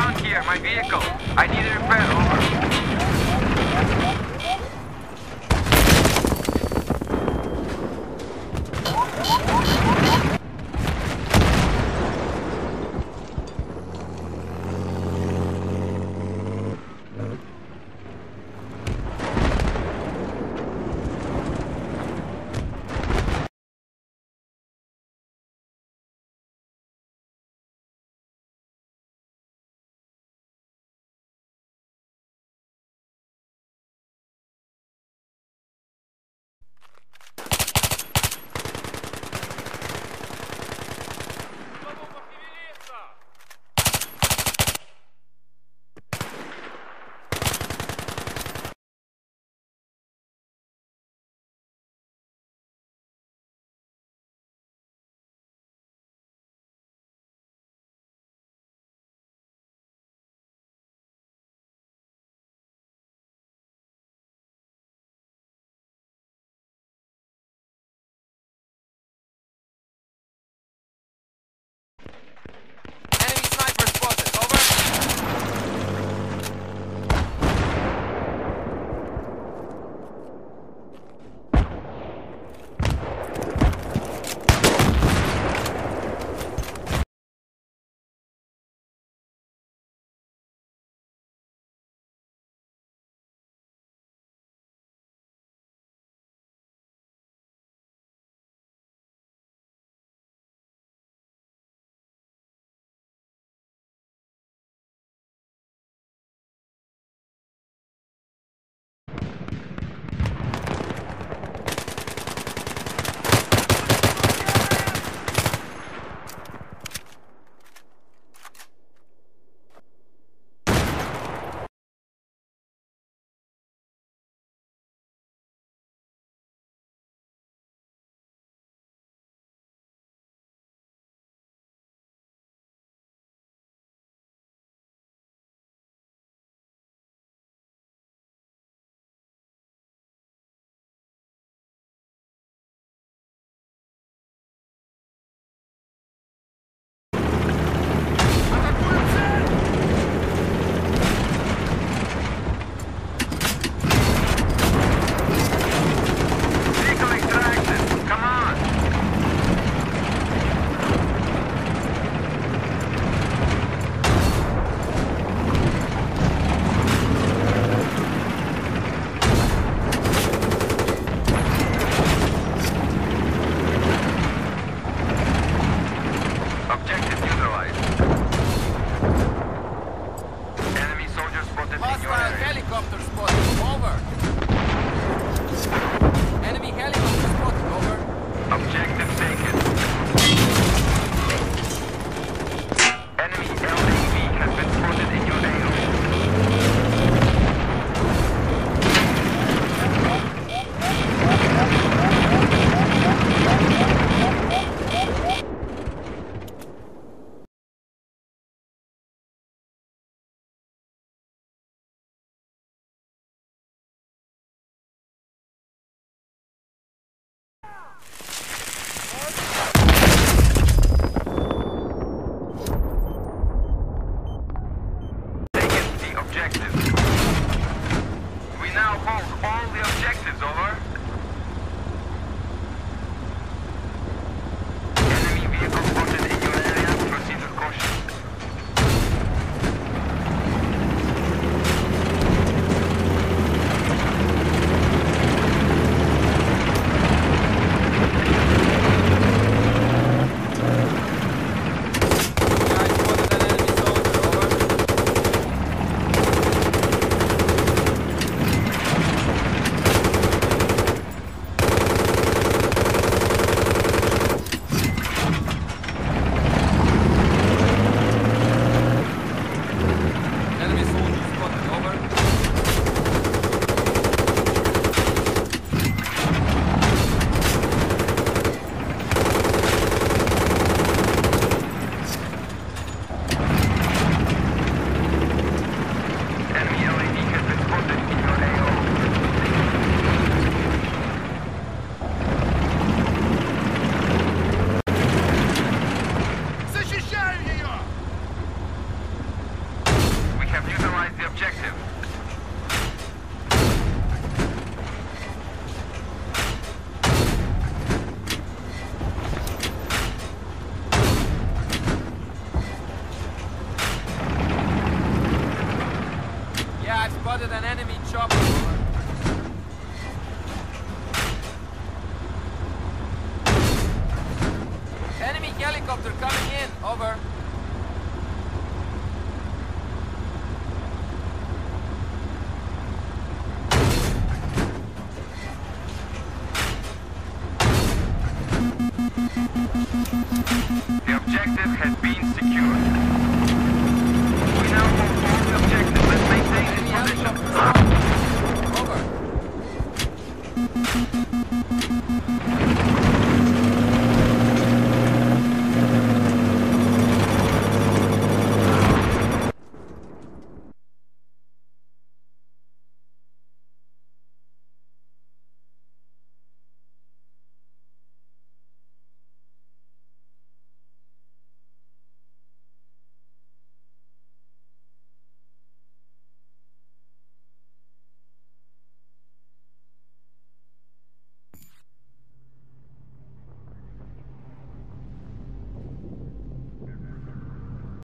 down here, my vehicle. I need a repair, over. I spotted an enemy chopper. Enemy helicopter coming in, over. Mm-hmm.